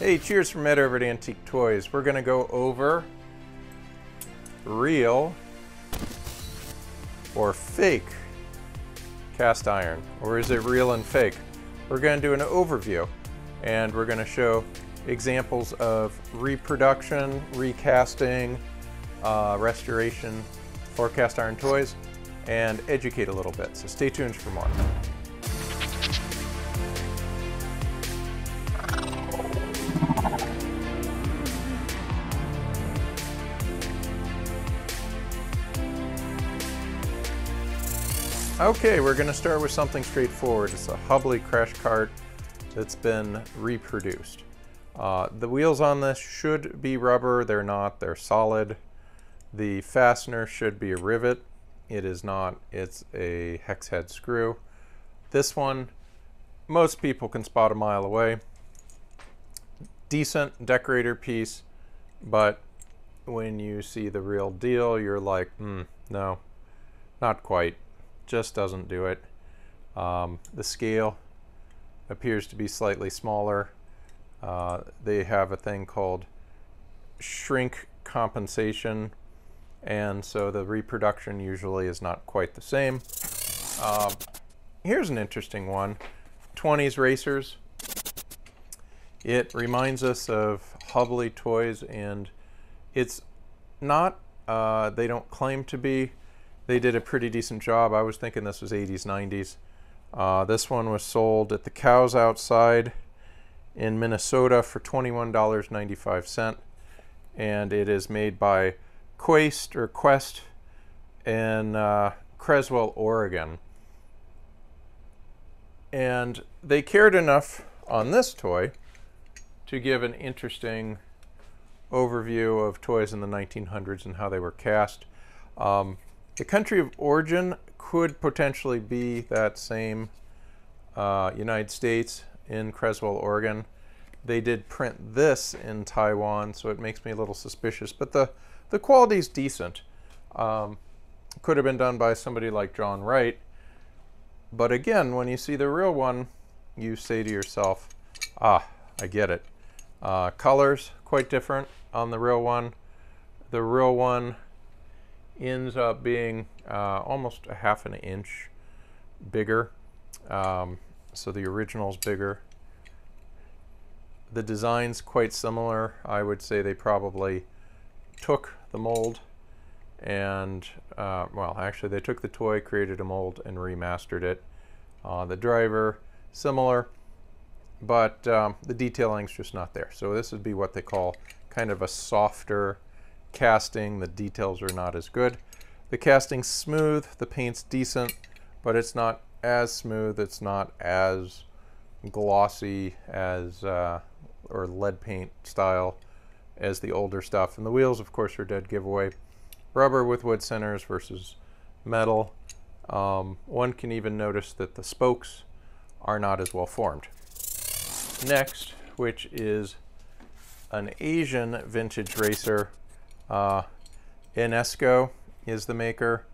Hey, cheers from Ed over at Antique Toys. We're gonna go over real or fake cast iron, or is it real and fake? We're gonna do an overview and we're gonna show examples of reproduction, recasting, uh, restoration for cast iron toys, and educate a little bit. So stay tuned for more. Okay, we're going to start with something straightforward. It's a Hubley crash cart that's been reproduced. Uh, the wheels on this should be rubber. They're not. They're solid. The fastener should be a rivet. It is not. It's a hex head screw. This one, most people can spot a mile away. Decent decorator piece, but when you see the real deal, you're like, hmm, no, not quite just doesn't do it. Um, the scale appears to be slightly smaller. Uh, they have a thing called shrink compensation and so the reproduction usually is not quite the same. Uh, here's an interesting one. 20s racers. It reminds us of Hubley toys and it's not, uh, they don't claim to be they did a pretty decent job. I was thinking this was 80s, 90s. Uh, this one was sold at the Cows Outside in Minnesota for $21.95. And it is made by Quest or Quest in uh, Creswell, Oregon. And they cared enough on this toy to give an interesting overview of toys in the 1900s and how they were cast. Um, the country of origin could potentially be that same uh, United States in Creswell, Oregon. They did print this in Taiwan, so it makes me a little suspicious. But the, the quality is decent. Um, could have been done by somebody like John Wright. But again, when you see the real one, you say to yourself, ah, I get it. Uh, colors, quite different on the real one. The real one ends up being uh, almost a half an inch bigger. Um, so the original's bigger. The design's quite similar. I would say they probably took the mold and, uh, well, actually they took the toy, created a mold, and remastered it. Uh, the driver, similar, but um, the detailing's just not there. So this would be what they call kind of a softer casting, the details are not as good. The casting's smooth, the paint's decent, but it's not as smooth, it's not as glossy as, uh, or lead paint style as the older stuff. And the wheels, of course, are dead giveaway. Rubber with wood centers versus metal. Um, one can even notice that the spokes are not as well formed. Next, which is an Asian vintage racer uh, Enesco is the maker,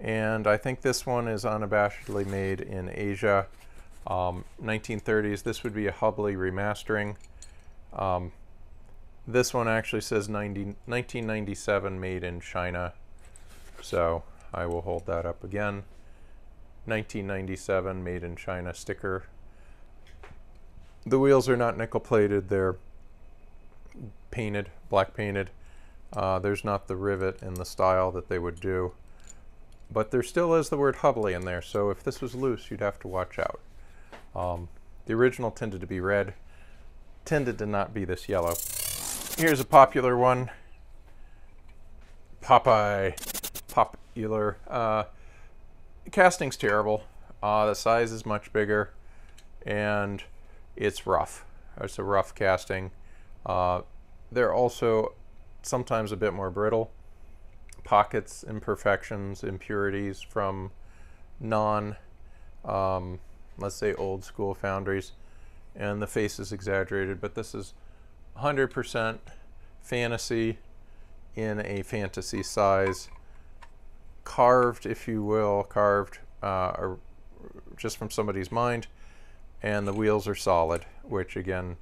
and I think this one is unabashedly made in Asia. Um, 1930s, this would be a Hubley remastering. Um, this one actually says 90, 1997 made in China, so I will hold that up again. 1997 made in China sticker. The wheels are not nickel plated, they're painted, black painted. Uh, there's not the rivet in the style that they would do. But there still is the word Hubley in there, so if this was loose, you'd have to watch out. Um, the original tended to be red, tended to not be this yellow. Here's a popular one. Popeye. Popular. Uh, casting's terrible. Uh, the size is much bigger, and it's rough. It's a rough casting. Uh, they're also sometimes a bit more brittle. Pockets, imperfections, impurities from non, um, let's say old school foundries. And the face is exaggerated, but this is 100% fantasy in a fantasy size. Carved, if you will, carved uh, just from somebody's mind. And the wheels are solid, which again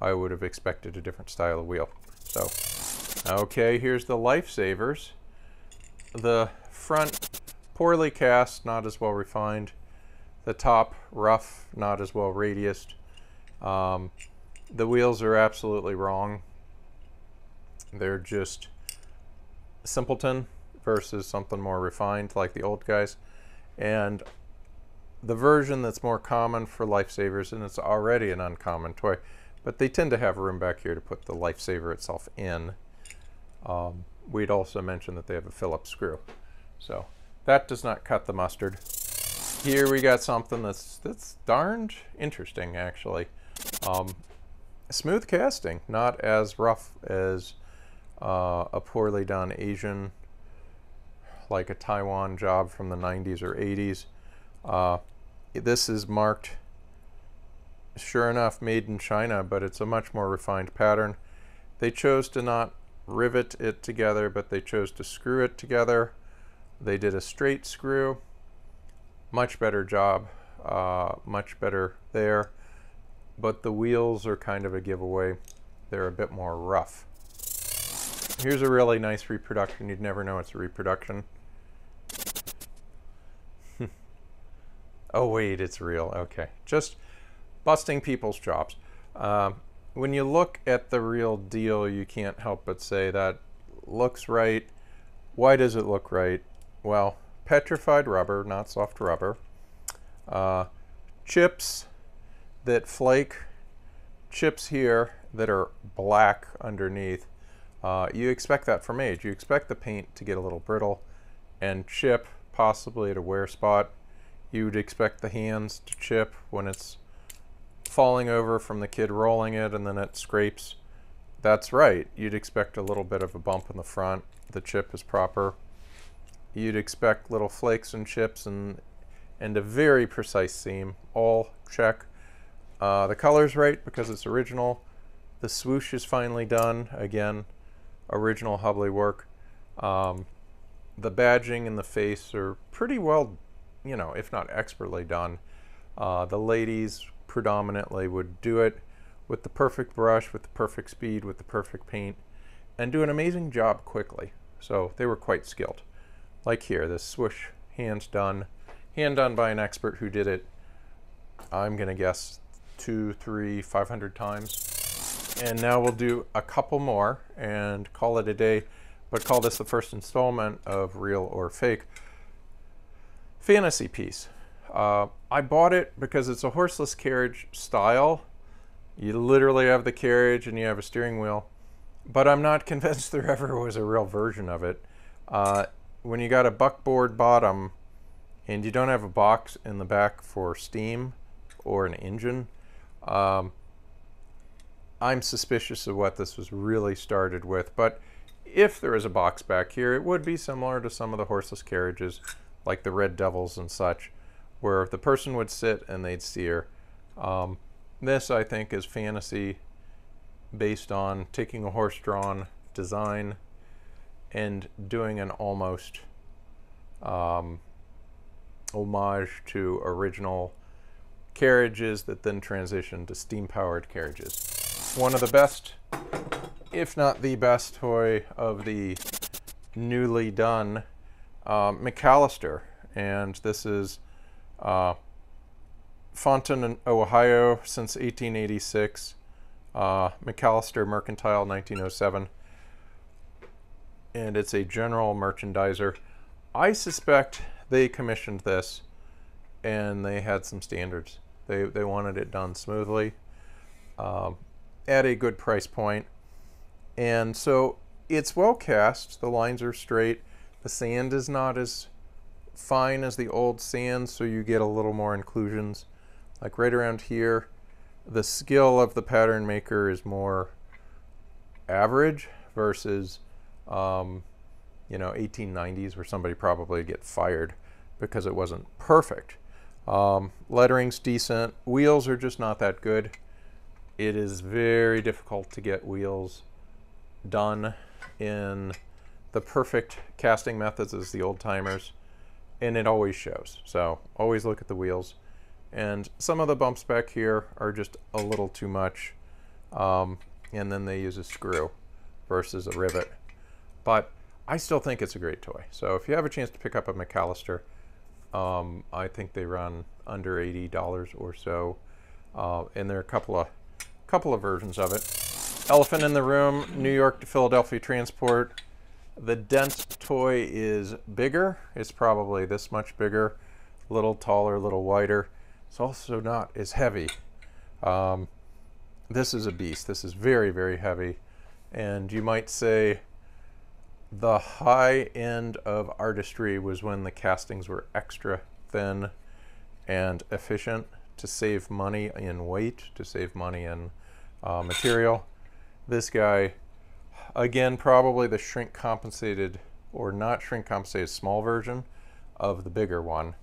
I would have expected a different style of wheel. So, okay, here's the lifesavers. The front, poorly cast, not as well refined. The top, rough, not as well radiused. Um, the wheels are absolutely wrong. They're just simpleton versus something more refined like the old guys. And the version that's more common for lifesavers, and it's already an uncommon toy, but they tend to have room back here to put the lifesaver itself in. Um, we'd also mentioned that they have a Phillips screw. So that does not cut the mustard. Here we got something that's, that's darned interesting, actually. Um, smooth casting, not as rough as uh, a poorly done Asian, like a Taiwan job from the 90s or 80s. Uh, this is marked, sure enough, made in China, but it's a much more refined pattern. They chose to not rivet it together, but they chose to screw it together. They did a straight screw. Much better job, uh, much better there. But the wheels are kind of a giveaway. They're a bit more rough. Here's a really nice reproduction. You'd never know it's a reproduction. oh wait, it's real. Okay, just busting people's. Um, when you look at the real deal, you can't help but say that looks right. Why does it look right? Well, petrified rubber, not soft rubber. Uh, chips that flake, chips here that are black underneath. Uh, you expect that from age. You expect the paint to get a little brittle and chip, possibly at a wear spot. You would expect the hands to chip when it's falling over from the kid rolling it and then it scrapes. That's right. You'd expect a little bit of a bump in the front. The chip is proper. You'd expect little flakes and chips and and a very precise seam. All check. Uh, the color's right because it's original. The swoosh is finally done. Again, original Hubley work. Um, the badging and the face are pretty well, you know, if not expertly done. Uh, the ladies predominantly would do it with the perfect brush, with the perfect speed, with the perfect paint, and do an amazing job quickly. So they were quite skilled. Like here, this swoosh, hand done, hand done by an expert who did it, I'm gonna guess two, three, 500 times. And now we'll do a couple more and call it a day, but call this the first installment of Real or Fake. Fantasy piece. Uh, I bought it because it's a horseless carriage style. You literally have the carriage and you have a steering wheel, but I'm not convinced there ever was a real version of it. Uh, when you got a buckboard bottom and you don't have a box in the back for steam or an engine, um, I'm suspicious of what this was really started with, but if there is a box back here, it would be similar to some of the horseless carriages, like the Red Devils and such, where the person would sit and they'd steer. Um, this, I think, is fantasy based on taking a horse-drawn design and doing an almost um, homage to original carriages that then transitioned to steam-powered carriages one of the best, if not the best toy of the newly done uh, McAllister. And this is uh, Fonton, Ohio since 1886. Uh, McAllister Mercantile 1907. And it's a general merchandiser. I suspect they commissioned this and they had some standards. They, they wanted it done smoothly. Um, at a good price point. And so it's well cast. The lines are straight. The sand is not as fine as the old sand, so you get a little more inclusions. Like right around here, the skill of the pattern maker is more average versus, um, you know, 1890s where somebody probably get fired because it wasn't perfect. Um, lettering's decent. Wheels are just not that good it is very difficult to get wheels done in the perfect casting methods as the old timers and it always shows so always look at the wheels and some of the bumps back here are just a little too much Um, and then they use a screw versus a rivet. But I still think it's a great toy. So if you have a chance to pick up a McAllister, um, I think they run under $80 or so. Uh, and there are a couple of couple of versions of it. Elephant in the Room, New York to Philadelphia Transport. The Dent toy is bigger. It's probably this much bigger, a little taller, a little wider. It's also not as heavy. Um, this is a beast. This is very, very heavy. And you might say the high end of artistry was when the castings were extra thin and efficient to save money in weight, to save money in uh, material. This guy, again, probably the shrink compensated or not shrink compensated small version of the bigger one.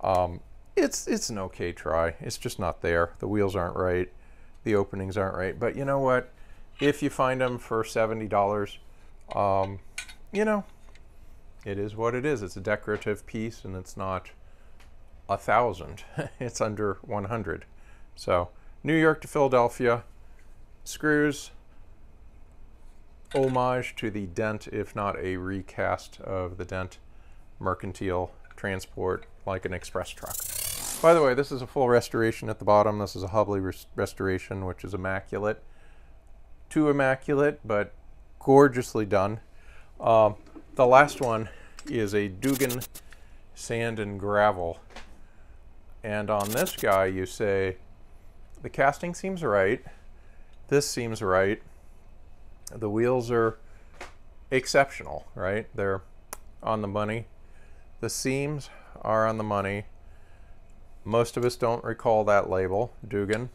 Um, it's, it's an okay try. It's just not there. The wheels aren't right. The openings aren't right. But you know what? If you find them for $70, um, you know, it is what it is. It's a decorative piece and it's not a thousand. it's under 100. So New York to Philadelphia, screws, homage to the Dent, if not a recast of the Dent mercantile transport like an express truck. By the way, this is a full restoration at the bottom. This is a Hubley res restoration, which is immaculate. Too immaculate, but gorgeously done. Um, the last one is a Dugan sand and gravel. And on this guy, you say, the casting seems right. This seems right. The wheels are exceptional, right? They're on the money. The seams are on the money. Most of us don't recall that label, Dugan.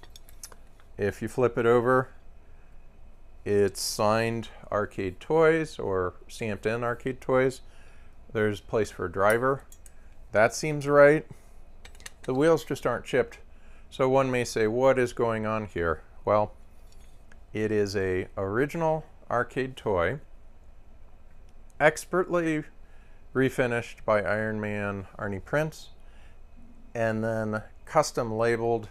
If you flip it over, it's signed Arcade Toys or stamped in Arcade Toys. There's place for driver. That seems right. The wheels just aren't chipped. So one may say, what is going on here? Well, it is a original arcade toy, expertly refinished by Iron Man Arnie Prince, and then custom labeled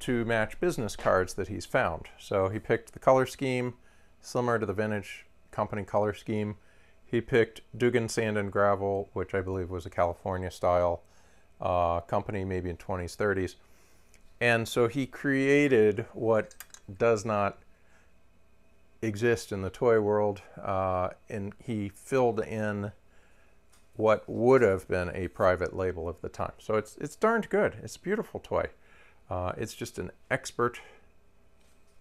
to match business cards that he's found. So he picked the color scheme similar to the vintage company color scheme. He picked Dugan Sand and Gravel, which I believe was a California style uh, company, maybe in 20s, 30s. And so he created what does not exist in the toy world, uh, and he filled in what would have been a private label of the time. So it's it's darned good. It's a beautiful toy. Uh, it's just an expert,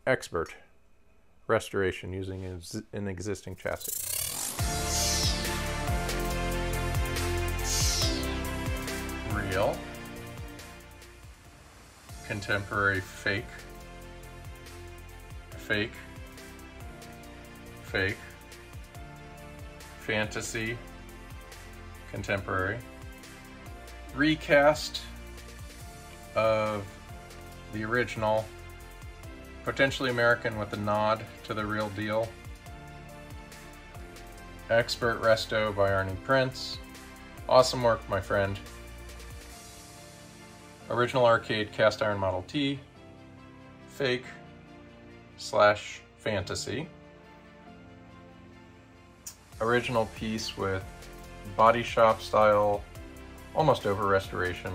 expert restoration using an existing chassis. Real, contemporary fake, fake, fake, fantasy, contemporary, recast of the original, potentially American with a nod to the real deal, Expert Resto by Arnie Prince, awesome work my friend, original arcade cast iron Model T, fake slash fantasy, original piece with body shop style, almost over restoration,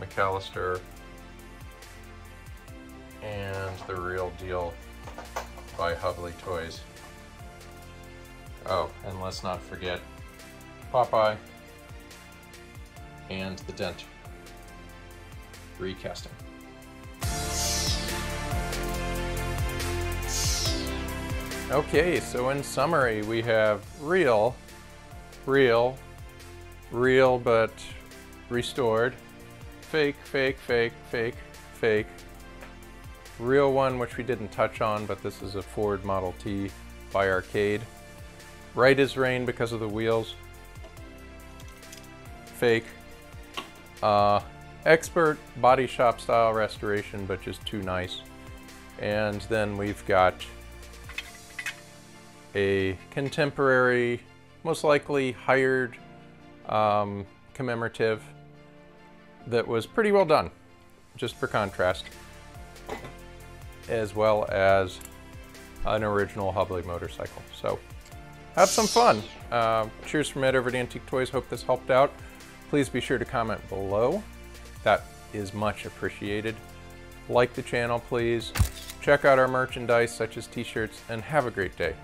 McAllister, and The Real Deal by Hubley Toys. Oh, and let's not forget Popeye and the Dent recasting. Okay, so in summary, we have real, real, real but restored, fake, fake, fake, fake, fake, real one which we didn't touch on, but this is a Ford Model T by Arcade. Right as rain because of the wheels. Fake. Uh, expert body shop style restoration, but just too nice. And then we've got a contemporary, most likely hired um, commemorative that was pretty well done, just for contrast. as well as an original Hubley motorcycle. So have some fun. Uh, cheers from Ed over at Antique Toys. Hope this helped out. Please be sure to comment below. That is much appreciated. Like the channel, please. Check out our merchandise, such as t-shirts, and have a great day.